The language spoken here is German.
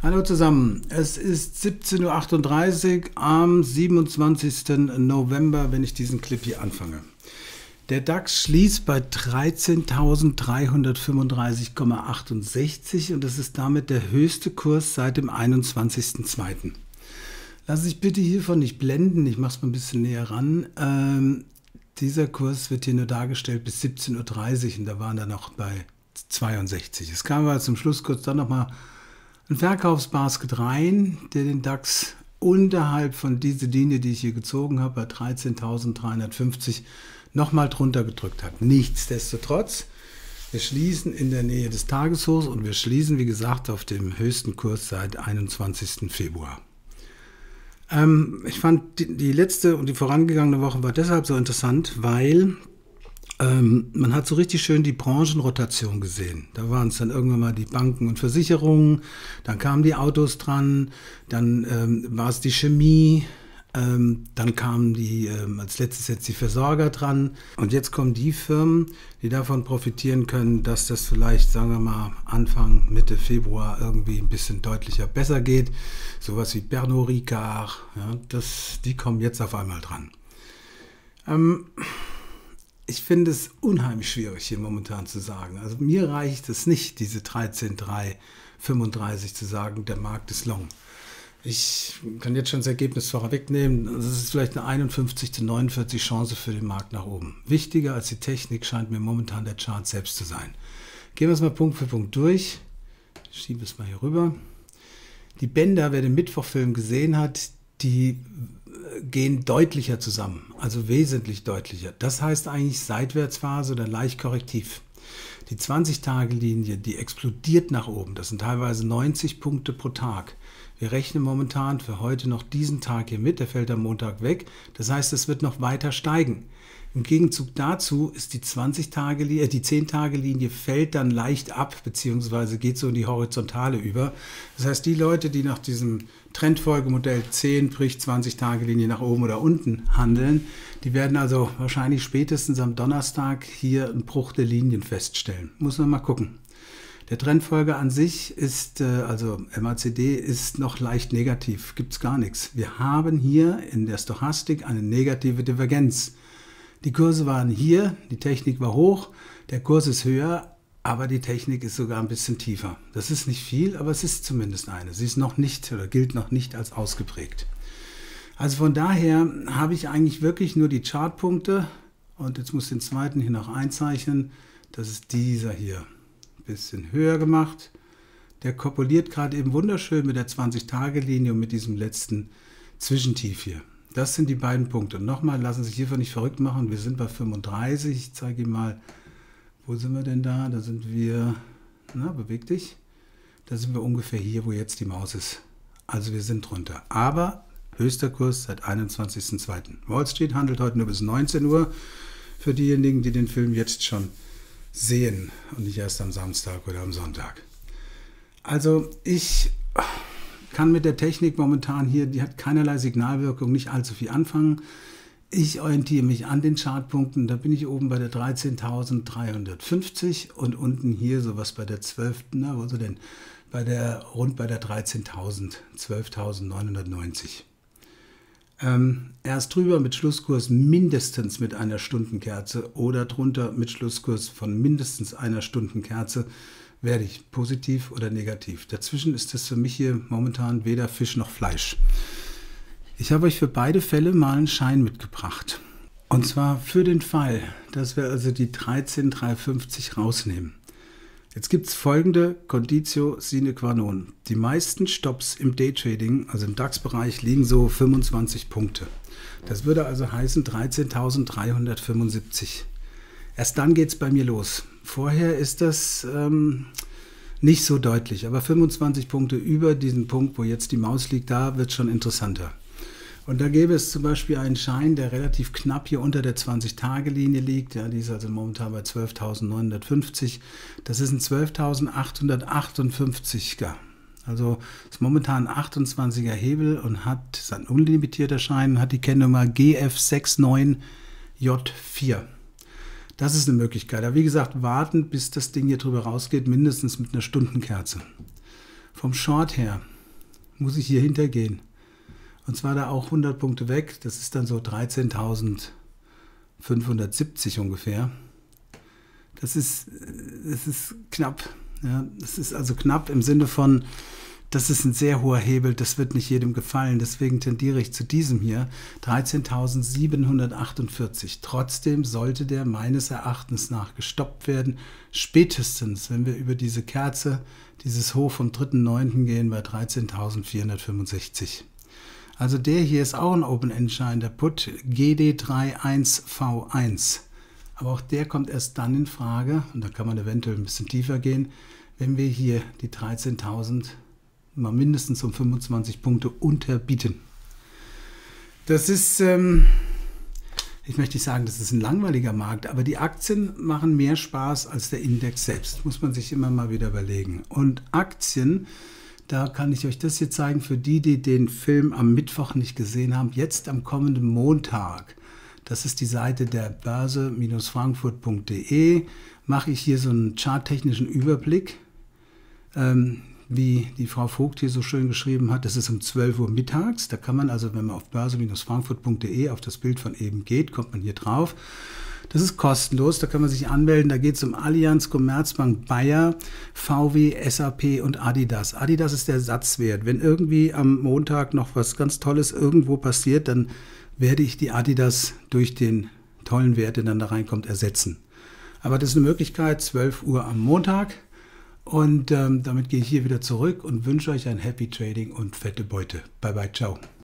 Hallo zusammen, es ist 17.38 Uhr am 27. November, wenn ich diesen Clip hier anfange. Der DAX schließt bei 13.335,68 und das ist damit der höchste Kurs seit dem 21.02. Lass sich bitte hiervon nicht blenden, ich mache es mal ein bisschen näher ran. Ähm, dieser Kurs wird hier nur dargestellt bis 17.30 Uhr und da waren wir noch bei 62. Es kam aber zum Schluss kurz dann nochmal ein Verkaufsbasket rein, der den DAX unterhalb von dieser Linie, die ich hier gezogen habe, bei 13.350 nochmal drunter gedrückt hat. Nichtsdestotrotz, wir schließen in der Nähe des Tageshochs und wir schließen, wie gesagt, auf dem höchsten Kurs seit 21. Februar. Ähm, ich fand die, die letzte und die vorangegangene Woche war deshalb so interessant, weil ähm, man hat so richtig schön die Branchenrotation gesehen. Da waren es dann irgendwann mal die Banken und Versicherungen, dann kamen die Autos dran, dann ähm, war es die Chemie, ähm, dann kamen die ähm, als letztes jetzt die Versorger dran und jetzt kommen die Firmen, die davon profitieren können, dass das vielleicht, sagen wir mal, Anfang, Mitte Februar irgendwie ein bisschen deutlicher besser geht. Sowas wie Pernod Ricard, ja, die kommen jetzt auf einmal dran. Ähm, ich finde es unheimlich schwierig hier momentan zu sagen. Also mir reicht es nicht, diese 13,335 zu sagen, der Markt ist long. Ich kann jetzt schon das Ergebnis vorwegnehmen. Das ist vielleicht eine 51 zu 49 Chance für den Markt nach oben. Wichtiger als die Technik scheint mir momentan der Chart selbst zu sein. Gehen wir es mal Punkt für Punkt durch. Ich schiebe es mal hier rüber. Die Bänder, wer den Mittwochfilm gesehen hat, die gehen deutlicher zusammen, also wesentlich deutlicher. Das heißt eigentlich Seitwärtsphase oder leicht korrektiv. Die 20-Tage-Linie, die explodiert nach oben. Das sind teilweise 90 Punkte pro Tag. Wir rechnen momentan für heute noch diesen Tag hier mit, der fällt am Montag weg. Das heißt, es wird noch weiter steigen. Im Gegenzug dazu ist die 20-Tage-Linie, äh, die 10-Tage-Linie fällt dann leicht ab, beziehungsweise geht so in die Horizontale über. Das heißt, die Leute, die nach diesem Trendfolgemodell 10, Brich 20-Tage-Linie nach oben oder unten handeln, die werden also wahrscheinlich spätestens am Donnerstag hier einen Bruch der Linien feststellen. Muss man mal gucken. Der Trendfolger an sich ist, äh, also MACD, ist noch leicht negativ, gibt es gar nichts. Wir haben hier in der Stochastik eine negative Divergenz. Die Kurse waren hier, die Technik war hoch, der Kurs ist höher, aber die Technik ist sogar ein bisschen tiefer. Das ist nicht viel, aber es ist zumindest eine. Sie ist noch nicht oder gilt noch nicht als ausgeprägt. Also von daher habe ich eigentlich wirklich nur die Chartpunkte und jetzt muss ich den zweiten hier noch einzeichnen. Das ist dieser hier. Ein bisschen höher gemacht. Der kopuliert gerade eben wunderschön mit der 20-Tage-Linie und mit diesem letzten Zwischentief hier. Das sind die beiden Punkte. Nochmal, lassen Sie sich hiervon nicht verrückt machen. Wir sind bei 35. Ich zeige Ihnen mal, wo sind wir denn da? Da sind wir, na, beweg dich. Da sind wir ungefähr hier, wo jetzt die Maus ist. Also wir sind drunter. Aber höchster Kurs seit 21.02. Wall Street handelt heute nur bis 19 Uhr. Für diejenigen, die den Film jetzt schon sehen und nicht erst am Samstag oder am Sonntag. Also ich kann mit der Technik momentan hier, die hat keinerlei Signalwirkung, nicht allzu viel anfangen. Ich orientiere mich an den Chartpunkten, da bin ich oben bei der 13.350 und unten hier sowas bei der 12. Na, wo so denn? Bei der, rund bei der 13.000, 12.990. Ähm, erst drüber mit Schlusskurs mindestens mit einer Stundenkerze oder drunter mit Schlusskurs von mindestens einer Stundenkerze werde ich positiv oder negativ. Dazwischen ist es für mich hier momentan weder Fisch noch Fleisch. Ich habe euch für beide Fälle mal einen Schein mitgebracht. Und zwar für den Fall, dass wir also die 13350 rausnehmen. Jetzt gibt es folgende Conditio sine qua non. Die meisten Stops im Daytrading, also im DAX-Bereich, liegen so 25 Punkte. Das würde also heißen 13.375. Erst dann geht es bei mir los. Vorher ist das ähm, nicht so deutlich, aber 25 Punkte über diesen Punkt, wo jetzt die Maus liegt, da wird schon interessanter. Und da gäbe es zum Beispiel einen Schein, der relativ knapp hier unter der 20-Tage-Linie liegt. Ja, die ist also momentan bei 12.950. Das ist ein 12.858er. Also ist momentan ein 28er Hebel und hat sein unlimitierter Schein, hat die Kennnummer GF69J4. Das ist eine Möglichkeit. Aber wie gesagt, warten, bis das Ding hier drüber rausgeht, mindestens mit einer Stundenkerze. Vom Short her muss ich hier hintergehen. Und zwar da auch 100 Punkte weg. Das ist dann so 13.570 ungefähr. Das ist, das ist knapp. Ja, das ist also knapp im Sinne von, das ist ein sehr hoher Hebel, das wird nicht jedem gefallen. Deswegen tendiere ich zu diesem hier, 13.748. Trotzdem sollte der meines Erachtens nach gestoppt werden. Spätestens, wenn wir über diese Kerze, dieses Hoch vom 3.9. gehen, bei 13.465. Also der hier ist auch ein Open-End-Schein, der Put GD31V1. Aber auch der kommt erst dann in Frage, und da kann man eventuell ein bisschen tiefer gehen, wenn wir hier die 13.000 mal mindestens um 25 Punkte unterbieten. Das ist, ähm, ich möchte nicht sagen, das ist ein langweiliger Markt, aber die Aktien machen mehr Spaß als der Index selbst, muss man sich immer mal wieder überlegen. Und Aktien, da kann ich euch das hier zeigen für die, die den Film am Mittwoch nicht gesehen haben. Jetzt am kommenden Montag, das ist die Seite der Börse-frankfurt.de, mache ich hier so einen charttechnischen Überblick. Ähm, wie die Frau Vogt hier so schön geschrieben hat, das ist um 12 Uhr mittags. Da kann man also, wenn man auf börse-frankfurt.de auf das Bild von eben geht, kommt man hier drauf. Das ist kostenlos, da kann man sich anmelden. Da geht es um Allianz, Commerzbank, Bayer, VW, SAP und Adidas. Adidas ist der Satzwert. Wenn irgendwie am Montag noch was ganz Tolles irgendwo passiert, dann werde ich die Adidas durch den tollen Wert, der dann da reinkommt, ersetzen. Aber das ist eine Möglichkeit, 12 Uhr am Montag. Und ähm, damit gehe ich hier wieder zurück und wünsche euch ein Happy Trading und fette Beute. Bye bye, ciao.